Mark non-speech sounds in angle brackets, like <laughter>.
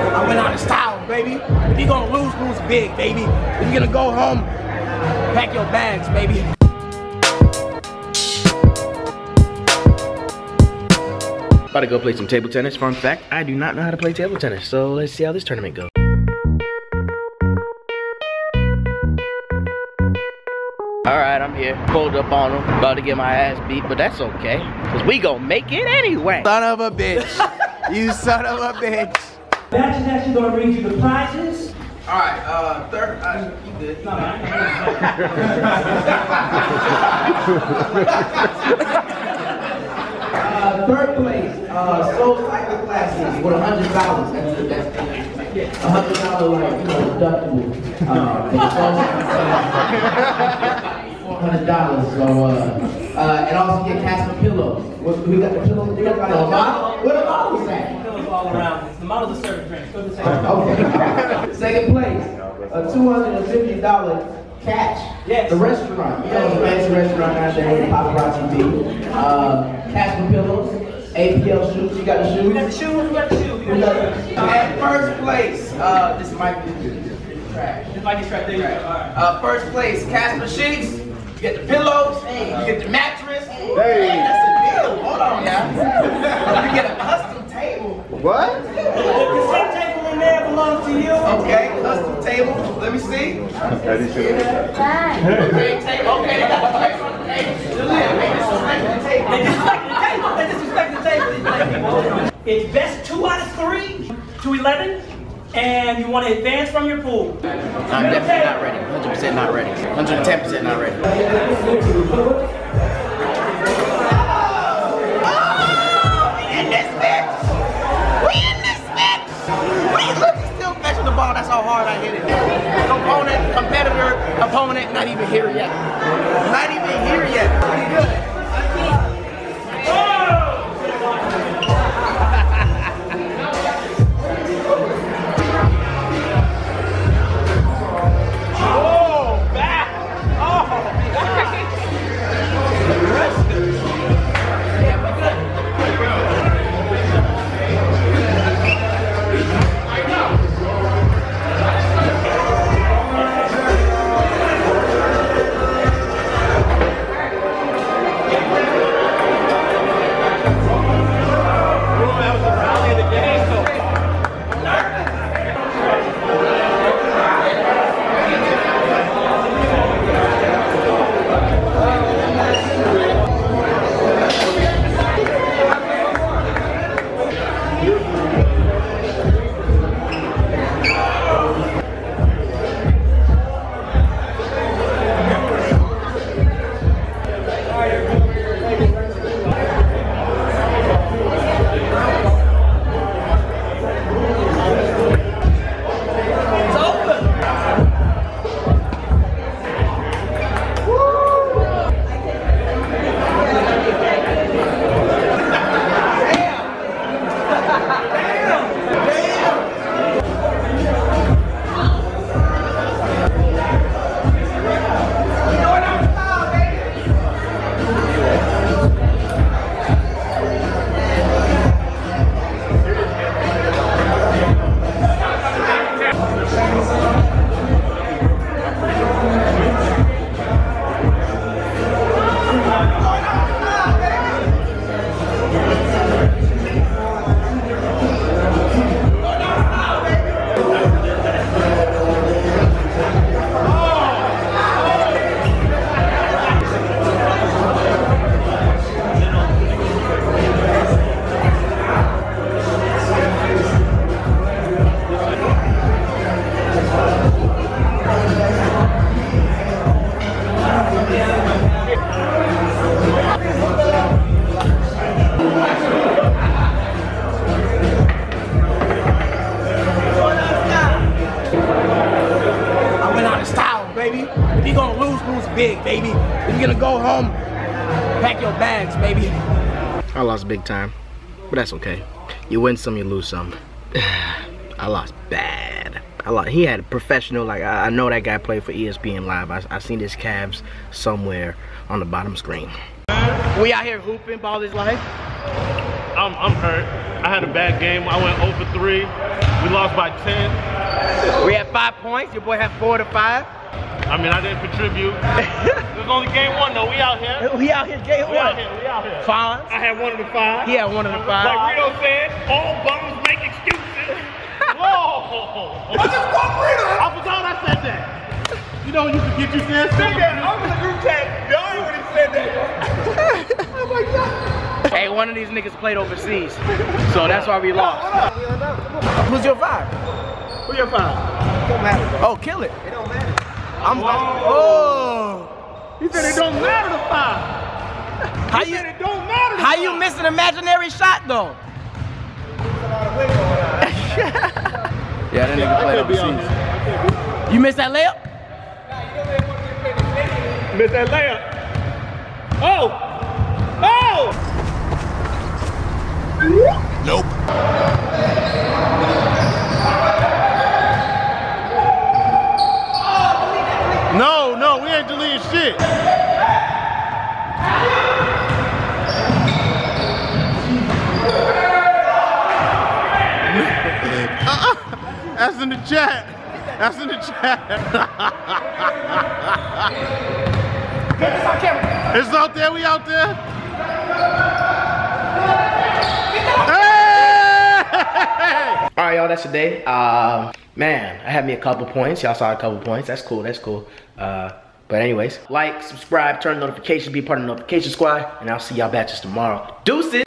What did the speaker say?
I went out in style, baby. If you're gonna lose, lose big, baby. If you're gonna go home, pack your bags, baby. About to go play some table tennis. Fun fact, I do not know how to play table tennis. So let's see how this tournament goes. Alright, I'm here. Pulled up on him. About to get my ass beat, but that's okay. Cause we gonna make it anyway. Son of a bitch. <laughs> you son of a bitch. Bach is actually going to read you the prizes. Alright, uh, third, uh, you good. No, I- <laughs> Uh, third place, uh, Soul Cycle Classics with a hundred dollars. That's, that's a hundred dollar, like, you know, deductible. Uh, <laughs> hundred dollars, so, uh, uh, and also get Casper pillows. What, we got the pillows, we got the model, where the models at? Pillows all around. It's the model of serving drinks. Go to the second. Okay. Second place, a two hundred and fifty dollar catch. Yes. The restaurant, you know, the fancy restaurant out there with the paparazzi beat. Uh, Casper pillows, APL shoes, you got the shoes? We got the shoes. We got the shoes. We got the shoes. At first place, uh, this might be trash. Just like it's right there. you go. All right. Uh, first place, Casper sheets. You get the pillows. You get the mattress. Hey, that's a deal. Hold on now. you get a custom table. What? The cassette table in there belongs to you. Okay, custom table. Let me see. Eddie should have table. Okay, they got the price on the table. Julian, they disrespect the table. They disrespect the table. They disrespect the table. These. It's best two out of three to 11, and you want to advance from your pool. I'm definitely not ready. 100% not ready. 110% not ready. Component, competitor, opponent, not even here yet. Not even here yet. Pretty good. Big, baby. If you're gonna go home, pack your bags, baby. I lost big time, but that's okay. You win some, you lose some. <sighs> I lost bad. I lost. He had a professional, like, I, I know that guy played for ESPN Live. I, I seen his calves somewhere on the bottom screen. We out here hooping ball his life. I'm, I'm hurt. I had a bad game. I went 0 for 3. We lost by 10. We had five points. Your boy had four to five. I mean, I didn't contribute. <laughs> it was only game one, though. We out here. We out here, game We out here. We out here. Five. I had one of the five. He had one of the five. Like Rito said, all bums make excuses. <laughs> Whoa! I just want Rito. I forgot I said that. You know, you forget you said something. I'm in the group chat. Y'all ain't when said that. oh my god. Hey, one of these niggas played overseas, so that's why we lost. Who's your five? Who your five? Don't matter. Oh, kill it. It don't matter. I'm. Oh. He said it don't matter the five. How you? said it don't matter the How you miss an imaginary shot though? <laughs> yeah, that nigga played Could be on overseas. You missed that layup? Miss that layup. Oh! Oh! Nope. No, no, we ain't deleting shit. Uh-uh. That's in the chat. That's in the chat. It's out there, we out there. All right, y'all. That's the day. Um, man, I had me a couple points. Y'all saw a couple points. That's cool. That's cool. Uh, but anyways, like, subscribe, turn notifications, be part of the notification squad, and I'll see y'all batches tomorrow. Deuces.